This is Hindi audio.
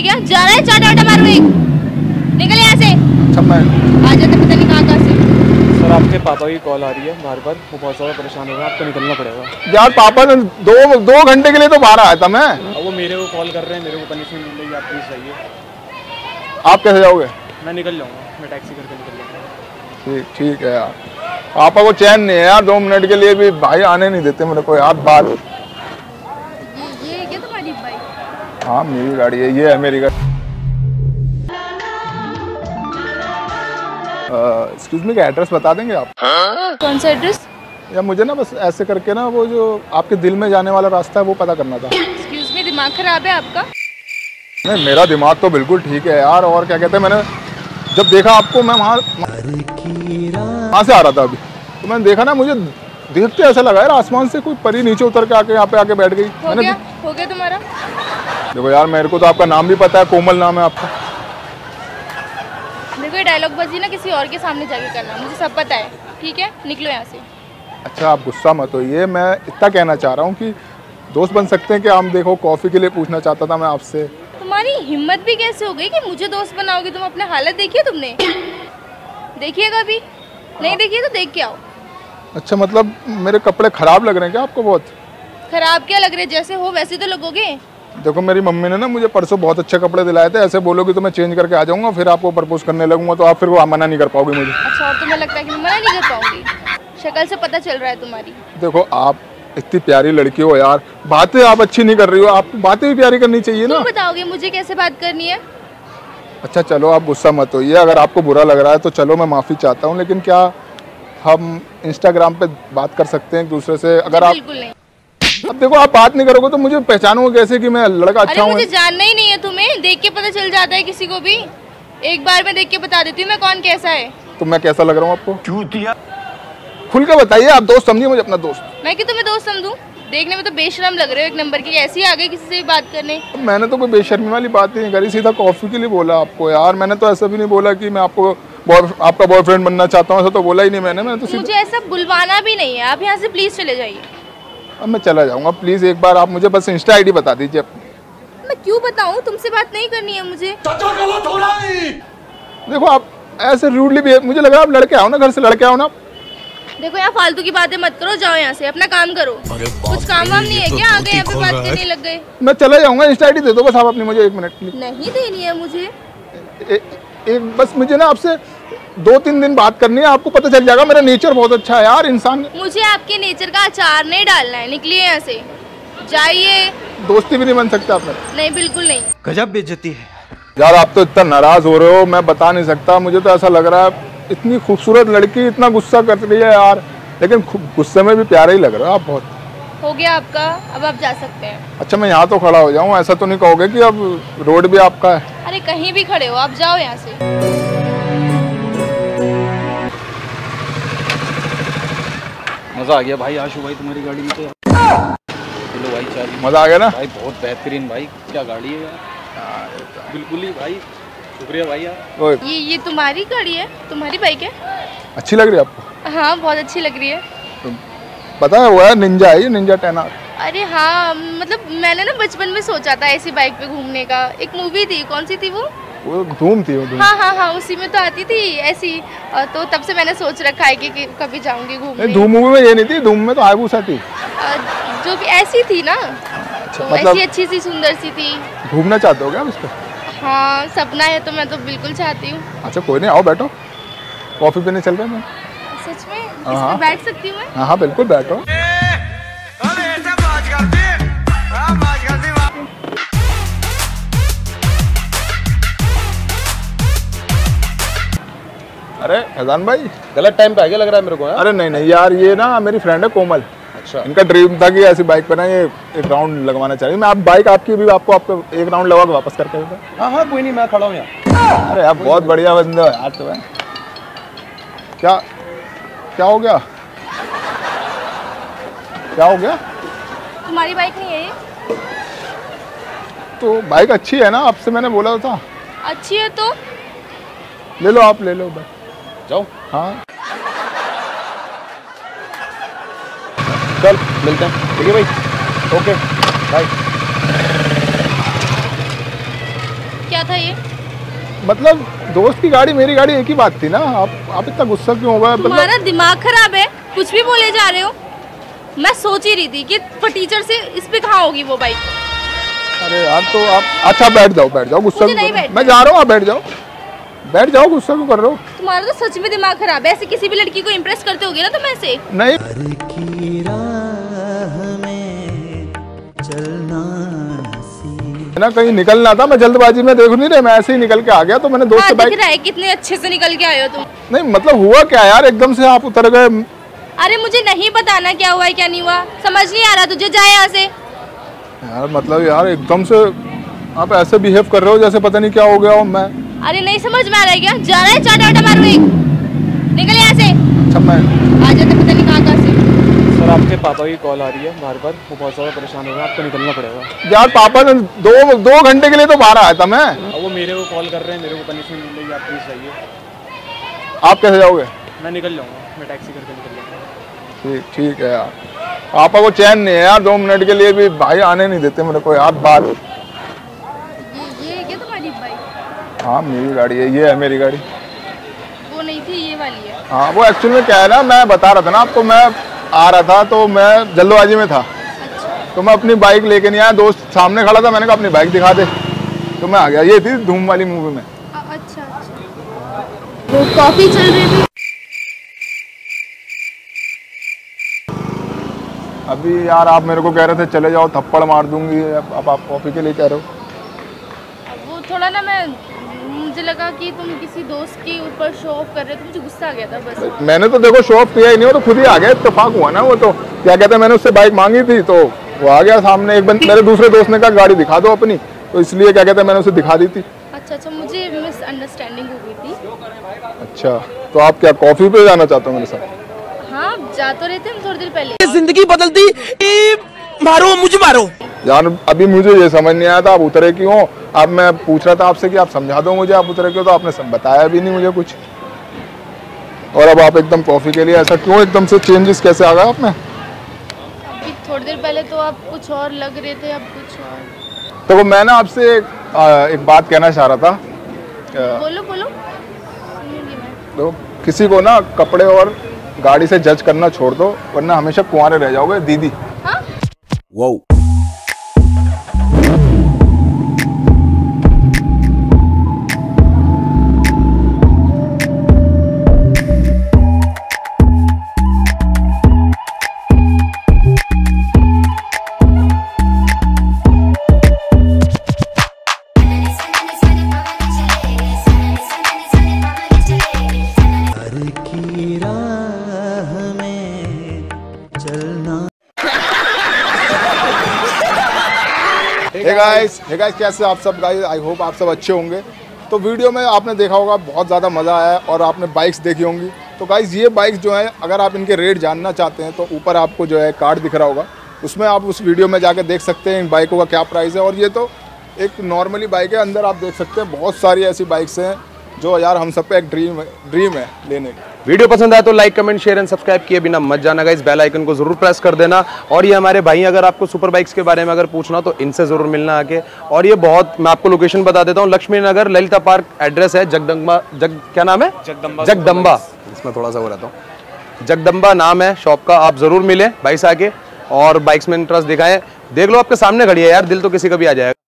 है क्या जा रहा है चाटा वाटा मारो एक निकल यहाँ से। आ जाते पता नहीं कहाँ कहाँ से। सर आपके पापा की कॉल आ रही है बार बार। वो बहुत ज़्यादा परेशान हो रहे हैं। आपको निकलना पड़ेगा। यार पापा ने दो दो घंटे के लिए तो बाहर आया था मैं। अब वो मेरे को कॉल कर रहे हैं मेरे को पनिशमेंट मिल रही है आप प्लीज़ जाइए। आप कैसे जाओगे? मैं निकल जाऊँगा। मैं टैक्सी करके निकल जाऊँगा। ठीक ठीक है यार। पापा को चैन नहीं है यार दो मिनट के लिए भी। भाई आने नहीं देते मेरे को यार बाहर ये ये है क्या तुम्हारी बाइक हाँ मेरी गाड़ी है ये है मेरी गाड़ी। एक्सक्यूज मी का एड्रेस बता देंगे आप? कौन सा एड्रेस या मुझे ना बस ऐसे करके ना वो जो आपके दिल में जाने वाला रास्ता है वो पता करना था। एक्सक्यूज मी दिमाग खराब है आपका? नहीं मेरा दिमाग तो बिल्कुल ठीक है यार और क्या कहते हैं मैंने जब देखा आपको मैं वहाँ वहाँ से आ रहा था अभी। तो मैंने देखा ना मुझे देखते ऐसा लगा यार आसमान से कोई परी नीचे उतर के आके यहाँ पे आके बैठ गई। हो गया? हो गया तुम्हारा? देखो यार मेरे को तो आपका नाम भी पता है कोमल नाम है आपका। देखो ये डायलॉग बजी ना किसी और के सामने जाके करना मुझे सब पता है ठीक है? निकलो यहाँ से। अच्छा आप गुस्सा मत हो ये मैं इतना कहना चाह रहा हूँ कि दोस्त बन सकते हैं कि आप देखो कॉफ़ी के लिए पूछना चाहता था मैं आपसे। तुम्हारी हिम्मत भी कैसे हो गई कि मुझे दोस्त बनाओगे? तुम अपने हालत देखिए तुमने? देखिएगा भी नहीं देखिए तो देख के आओ। अच्छा मतलब मेरे कपड़े ख़राब लग रहे हैं क्या आपको बहुत? खराब क्या लग रहे जैसे हो वैसे तो लगोगे? देखो मेरी मम्मी ने ना मुझे परसों बहुत अच्छे कपड़े दिलाए थे। ऐसे बोलोगे तो मैं चेंज करके आ जाऊँगा फिर आपको प्रपोज करने लगूँगा तो आप फिर वो मना नहीं कर पाओगे मुझे। अच्छा और तुम्हें लगता है कि मना नहीं कर पाऊँगी? शक्ल से पता चल रहा है तुम्हारी। देखो आप इतनी प्यारी लड़की हो यार। बातें आप अच्छी नहीं कर रही हो आप बातें भी प्यारी करनी चाहिए ना। बताओगे मुझे कैसे बात करनी है? अच्छा चलो आप गुस्सा मत होइए। अगर आपको बुरा लग रहा है तो चलो मैं माफ़ी चाहता हूँ लेकिन क्या हम इंस्टाग्राम पे बात कर सकते हैं एक दूसरे से? अगर आप बिल्कुल नहीं। अब देखो आप बात नहीं करोगे तो मुझे पहचानोगे कैसे कि मैं लड़का अच्छा अरे हूँ? मुझे जानना ही नहीं है तुम्हें। देख के पता चल जाता है किसी को भी। एक बार में देख के बता देती हूँ मैं कौन कैसा है। तो मैं कैसा लग रहा हूँ आपको? खुल के बताइए आप दोस्त समझिए मुझे अपना दोस्त। मैं कि तुम्हें दोस्त समझूं? देखने में तो बेशरम लग रहे हो एक नंबर की। ऐसे आ गए किसी से भी बात करने। मैंने तो कोई बेशर्मी वाली बात नहीं करी सीधा कॉफ़ी के लिए बोला आपको यार। मैंने तो ऐसा भी नहीं बोला कि मैं आपको boy- आपका बॉयफ्रेंड बनना चाहता हूँ ऐसा तो बोला ही नहीं मैंने। मैंने तो मुझे ऐसा बुलवाना भी नहीं है। आप यहाँ से प्लीज़ चले जाइए। अब मैं चला जाऊँगा प्लीज़ एक बार आप मुझे बस इंस्टा आईडी बता दीजिए। मैं क्यों बताऊँ? तुमसे बात नहीं करनी है मुझे। देखो आप ऐसे रूडली भी मुझे लग रहा है आप लड़के आओ ना घर से लड़के आओ ना। देखो यार फालतू की बातें मत करो जाओ यहाँ से अपना काम करो। कुछ काम वाम नहीं है क्या? आ गए यहाँ पे बात करने लग गए। मैं चला जाऊँगा इंस्टा आईडी दे दो बस आप अपनी मुझे एक मिनट नहीं देनी है मुझे। ए- एक बस मुझे ना आपसे दो तीन दिन बात करनी है आपको पता चल जाएगा मेरा नेचर बहुत अच्छा है यार इंसान। मुझे आपके नेचर का अचार नहीं डालना है निकलिए यहाँ से। जाइए। दोस्ती भी नहीं बन सकता आप नहीं बिल्कुल नहीं। गजब बेइज्जती है। यार आप तो इतना नाराज़ हो रहे हो मैं बता नहीं सकता मुझे तो ऐसा लग रहा है इतनी खूबसूरत लड़की इतना गुस्सा कर रही है यार लेकिन गुस्से में भी प्यारा ही लग रहा है आप बहुत। हो गया आपका अब आप जा सकते हैं। अच्छा मैं यहाँ तो खड़ा हो जाऊँ ऐसा तो नहीं कहोगे कि अब रोड भी आपका है। अरे कहीं भी खड़े हो आप जाओ यहाँ से। मज़ा आ गया भाई आशु भाई तुम्हारी गाड़ी में तो चलो भाई चाबी मज़ा आ गया ना? भाई बहुत बेहतरीन भाई क्या गाड़ी है यार। बिल्कुल ही भाई शुक्रिया भाई यार। ये ये तुम्हारी गाड़ी है? तुम्हारी बाइक है? अच्छी लग रही है आपको? हाँ बहुत अच्छी लग रही है। पता है वो है निंजा है ये निंजा टेन अरे हाँ मतलब मैंने ना बचपन में सोचा था ऐसी बाइक पे घूमने का। एक मूवी थी कौन सी थी वो? वो धूम थी वो धूम हाँ हाँ हाँ उसी में तो आती थी ऐसी। तो तब से मैंने सोच रखा है कि, कि कभी जाऊँगी घूमने। धूम मूवी में ये नहीं थी धूम में तो हाईबूसा थी। जो कि ऐसी थी ना तो मतलब- ऐसी अच्छी सी सुंदर सी थी। घूमना चाहते हो क्या इस पर हाँ सपना है तो मैं तो बिल्कुल चाहती हूँ। अच्छा कोई नहीं आओ बैठो। कॉफ़ी पीने चल रहे हैं। सच में? हाँ। बैठ सकती हूँ हाँ हाँ बिल्कुल बैठो। अरे फैजान भाई? गलत टाइम पे आ गया लग रहा है मेरे को अरे नहीं नहीं यार ये ना मेरी फ्रेंड है कोमल। अच्छा। इनका ड्रीम था कि ऐसी बाइक पे ना ये एक राउंड लगवाना चाहिए। मैं आप बाइक आपकी भी आपको आपको एक राउंड लगा के वापस करके हाँ। हाँ कोई नहीं मैं खड़ा हूँ यहाँ। अरे आप बहुत बढ़िया बंदे हो यार तो है क्या क्या हो गया? क्या हो गया? तुम्हारी बाइक नहीं है ये? तो बाइक अच्छी है ना आपसे मैंने बोला था। अच्छी है तो? ले लो आप ले लो बाइक जाओ। हाँ। चल मिलते हैं। ठीक है भाई? ओके बाय क्या था ये? मतलब दोस्त की गाड़ी मेरी गाड़ी एक ही बात थी ना। आप आप इतना गुस्सा क्यों हो गए? मतलब तुम्हारा दिमाग खराब है। कुछ भी बोले जा रहे हो। मैं सोच ही रही थी कि टीचर से इस पे कहाँ होगी वो बाइक अरे यार तो आप अच्छा बैठ जाओ बैठ जाओ गुस्सा नहीं मैं जा रहा हूँ आप बैठ जाओ। बैठ जाओ गुस्सा क्यों कर रहे हो? तुम्हारा तो सच में दिमाग खराब है। ऐसे किसी भी लड़की को इम्प्रेस करते होगे ना तुम ऐसे? नहीं। ना कहीं निकलना था मैं जल्दबाजी में देख नहीं रहे मैं ऐसे ही निकल के आ गया तो मैंने दोस्त हाँ से बाइक रहा है कितने अच्छे से निकल के आए हो तुम। नहीं मतलब हुआ क्या यार? एकदम से आप उतर गए। अरे मुझे नहीं बताना क्या हुआ है क्या नहीं हुआ। समझ नहीं आ रहा तुझे जाए यहाँ से। यार मतलब यार एकदम से आप ऐसे बिहेव कर रहे हो जैसे पता नहीं क्या हो गया हो मैं अरे नहीं समझ में आ रहा है क्या? जा रहा है चाटा वाटा मारो एक निकल यहाँ से। अच्छा मैं आ जाते पता नहीं कहाँ कहाँ से। सर आपके पापा की कॉल आ रही है बार बार। वो बहुत ज़्यादा परेशान हो रहे हैं आपको निकलना पड़ेगा। यार पापा ने दो दो घंटे के लिए तो बाहर आया था मैं। वो मेरे को कॉल कर रहे हैं मेरे को पनिशमेंट मिलेगी आप प्लीज़ जाइए। आप कैसे जाओगे? मैं निकल जाऊँगा मैं टैक्सी करके निकल जाऊँगा। ठीक ठीक है यार। पापा को चैन नहीं है यार दो मिनट के लिए भी भाई आने नहीं देते मेरे को यार बात ये ये है क्या तुम्हारी बाइक हाँ मेरी गाड़ी है ये है मेरी गाड़ी। वो नहीं थी ये वाली है। हाँ वो एक्चुअल में क्या है ना मैं बता रहा था ना आपको मैं आ रहा था तो मैं जल्दबाजी में था। अच्छा। तो मैं अपनी बाइक लेके नहीं आया दोस्त सामने खड़ा था मैंने कहा अपनी बाइक दिखा दे। तो मैं आ गया ये थी धूम वाली मूवी में। अच्छा अच्छा। वो कॉफ़ी चल रही थी। अभी यार आप मेरे को कह रहे थे चले जाओ थप्पड़ मार दूँगी अब आप कॉफ़ी के लिए कह रहे हो। वो थोड़ा ना मैं लगा कि तुम किसी दोस्त के ऊपर शो ऑफ़ कर रहे हो तो मुझे गुस्सा आ गया था बस। मैंने तो देखो शो ऑफ़ किया ही नहीं वो तो खुद ही आ गया इत्तेफाक हुआ ना वो तो। क्या कहते हैं मैंने उससे बाइक मांगी थी तो वो आ गया सामने एक बंद मेरे दूसरे दोस्त ने कहा गाड़ी दिखा दो अपनी। तो इसलिए क्या कहते हैं मैंने उसे दिखा दी थी। अच्छा अच्छा मुझे मिसअंडरस्टैंडिंग हो गई थी। अच्छा तो आप क्या कॉफ़ी पे जाना चाहते हो मेरे साथ? हाँ जा तो रहे थे हम थोड़ी देर पहले। ज़िंदगी बदलती मारो मुझे मारो। यार अभी मुझे ये समझ नहीं आया था आप उतरे क्यों? हो अब मैं पूछ रहा था आपसे कि आप समझा दो मुझे आप उतरे क्यों? तो आपने सब बताया भी नहीं मुझे कुछ। और अब आप एकदम कॉफ़ी के लिए ऐसा क्यों एकदम से चेंजेस कैसे आ गए आप में? अभी थोड़ी देर पहले तो आप कुछ और लग रहे थे अब कुछ और। तो मैं ना आपसे एक, एक बात कहना चाह रहा था। बोलो बोलो। तो किसी को ना कपड़े और गाड़ी से जज करना छोड़ दो वरना हमेशा कुंवारे रह जाओगे दीदी। हाँ गाइस हे गाइस कैसे आप सब गाइस आई होप आप सब अच्छे होंगे। तो वीडियो में आपने देखा होगा, बहुत ज़्यादा मज़ा आया और आपने बाइक्स देखी होंगी। तो गाइस ये बाइक्स जो है, अगर आप इनके रेट जानना चाहते हैं तो ऊपर आपको जो है कार्ड दिख रहा होगा। उसमें आप उस वीडियो में जाकर देख सकते हैं इन बाइकों का क्या प्राइस है। और ये तो एक नॉर्मली बाइक है, अंदर आप देख सकते हैं, बहुत सारी ऐसी बाइक्स हैं। जो यार हम सब पे एक ड्रीम है ड्रीम है लेने की। वीडियो पसंद आया तो like comment share and subscribe किए बिना मत जाना गाइस बेल आइकन को ज़रूर प्रेस कर देना। और ये हमारे भाई अगर आपको सुपर बाइक्स के बारे में अगर पूछना तो इनसे ज़रूर मिलना आके और ये बहुत मैं आपको लोकेशन बता देता हूँ। लक्ष्मी नगर ललिता पार्क एड्रेस है जगदम्बा जग क्या नाम है? जगदम्बा जगदम्बा इसमें थोड़ा सा हो रहता हूँ। जगदम्बा नाम है शॉप का आप ज़रूर मिले भाई से आके और बाइक्स में इंटरेस्ट दिखाएँ। देख लो आपके सामने खड़ी है यार दिल तो किसी का भी आ जाएगा।